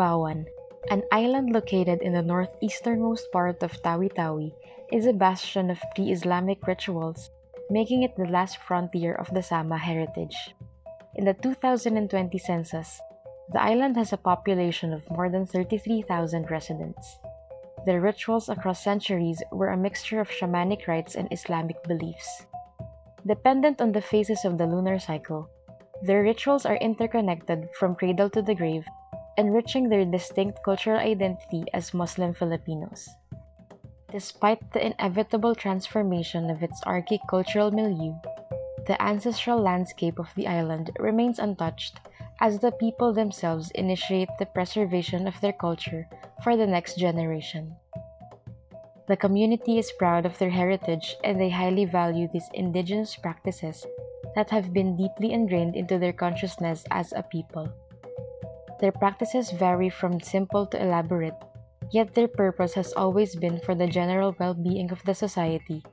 Tabawan, an island located in the northeasternmost part of Tawi-Tawi, is a bastion of pre-Islamic rituals, making it the last frontier of the Sama heritage. In the 2020 census, the island has a population of more than 33,000 residents. Their rituals across centuries were a mixture of shamanic rites and Islamic beliefs. Dependent on the phases of the lunar cycle, their rituals are interconnected from cradle to the grave, enriching their distinct cultural identity as Muslim Filipinos. Despite the inevitable transformation of its archaic cultural milieu, the ancestral landscape of the island remains untouched as the people themselves initiate the preservation of their culture for the next generation. The community is proud of their heritage and they highly value these indigenous practices that have been deeply ingrained into their consciousness as a people. Their practices vary from simple to elaborate, yet their purpose has always been for the general well being of the society,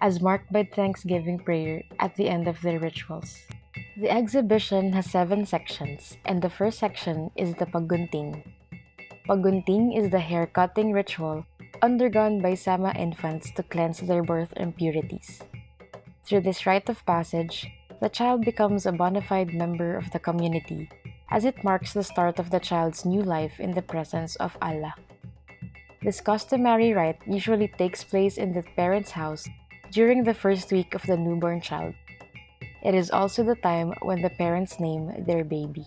as marked by Thanksgiving prayer at the end of their rituals. The exhibition has seven sections, and the first section is the Paggunting. Paggunting is the hair cutting ritual undergone by Sama infants to cleanse their birth impurities. Through this rite of passage, the child becomes a bona fide member of the community, as it marks the start of the child's new life in the presence of Allah. This customary rite usually takes place in the parent's house during the first week of the newborn child. It is also the time when the parents name their baby.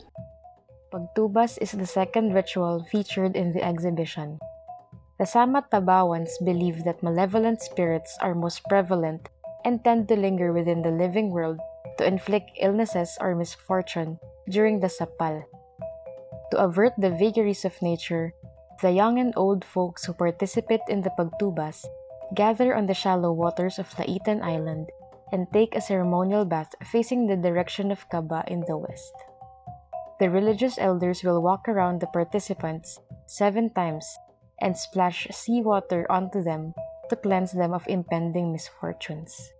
Pagtubas is the second ritual featured in the exhibition. The Sama Tabawans believe that malevolent spirits are most prevalent and tend to linger within the living world to inflict illnesses or misfortune during the Sapal. To avert the vagaries of nature, the young and old folks who participate in the Pagtubas gather on the shallow waters of Laitan Island and take a ceremonial bath facing the direction of Kaaba in the west. The religious elders will walk around the participants seven times and splash seawater onto them to cleanse them of impending misfortunes.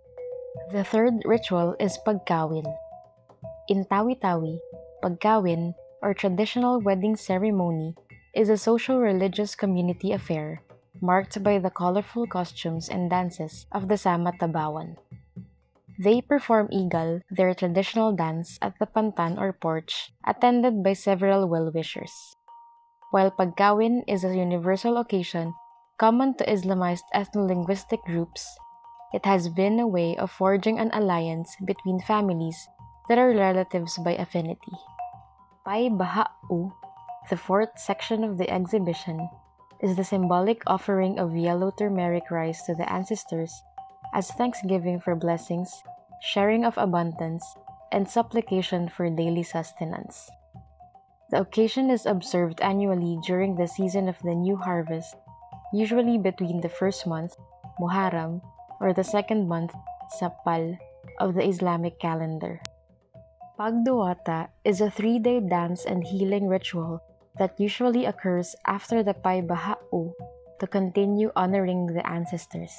The third ritual is pagkawin. In Tawi-Tawi, pagkawin, or traditional wedding ceremony, is a social religious community affair marked by the colorful costumes and dances of the Sama Tabawan. They perform igal, their traditional dance, at the pantan or porch, attended by several well-wishers. While pagkawin is a universal occasion common to Islamized ethno-linguistic groups, it has been a way of forging an alliance between families that are relatives by affinity. Pai Baha'u, the fourth section of the exhibition, is the symbolic offering of yellow turmeric rice to the ancestors as thanksgiving for blessings, sharing of abundance, and supplication for daily sustenance. The occasion is observed annually during the season of the new harvest, usually between the first month, Muharram, or the second month, Sapal, of the Islamic calendar. Pagduwata is a three-day dance and healing ritual that usually occurs after the Pai Baha'u to continue honoring the ancestors.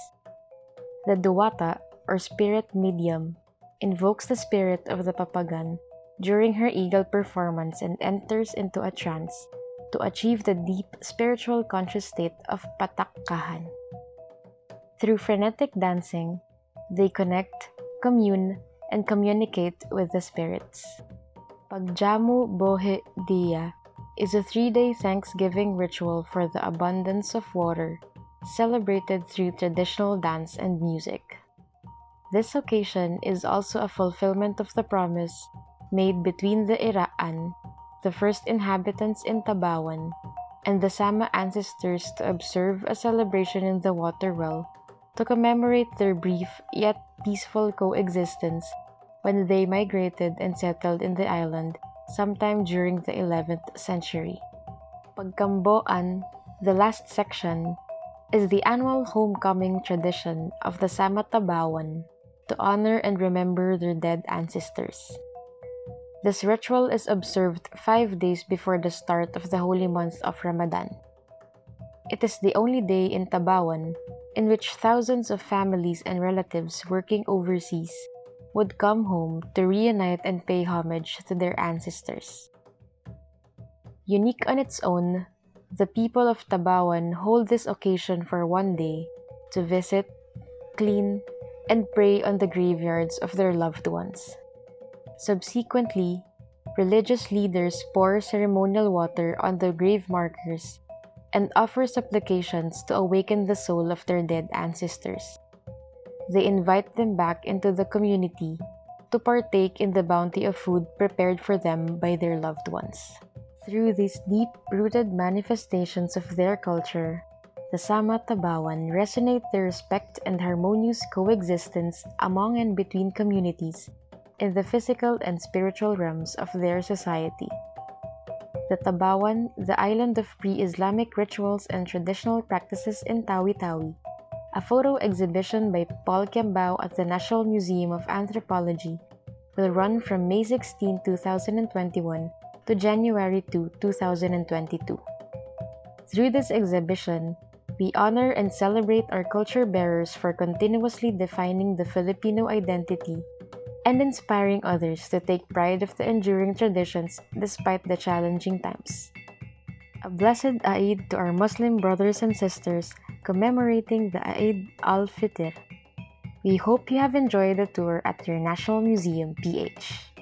The Duwata, or spirit medium, invokes the spirit of the Papagan during her igal performance and enters into a trance to achieve the deep spiritual conscious state of patakkahan. Through frenetic dancing, they connect, commune, and communicate with the spirits. Pagjamu Bohe Deya is a three day Thanksgiving ritual for the abundance of water, celebrated through traditional dance and music. This occasion is also a fulfillment of the promise made between the Iraan, the first inhabitants in Tabawan, and the Sama ancestors to observe a celebration in the water well to commemorate their brief yet peaceful coexistence when they migrated and settled in the island sometime during the 11th century. Pagkambo'an, the last section, is the annual homecoming tradition of the Sama-Tabawan to honor and remember their dead ancestors. This ritual is observed five days before the start of the holy month of Ramadan. It is the only day in Tabawan in which thousands of families and relatives working overseas would come home to reunite and pay homage to their ancestors. Unique on its own, the people of Tabawan hold this occasion for one day to visit, clean, and pray on the graveyards of their loved ones. Subsequently, religious leaders pour ceremonial water on the grave markers and offer supplications to awaken the soul of their dead ancestors. They invite them back into the community to partake in the bounty of food prepared for them by their loved ones. Through these deep rooted manifestations of their culture, the Sama Tabawan resonate the respect and harmonious coexistence among and between communities in the physical and spiritual realms of their society. The Tabawan, the island of pre Islamic rituals and traditional practices in Tawi Tawi, a photo exhibition by Paul Quiambao at the National Museum of Anthropology, will run from May 16, 2021 to January 2, 2022. Through this exhibition, we honor and celebrate our culture bearers for continuously defining the Filipino identity and inspiring others to take pride of the enduring traditions despite the challenging times. A blessed Eid to our Muslim brothers and sisters commemorating the Eid al-Fitr. We hope you have enjoyed the tour at your National Museum, PH.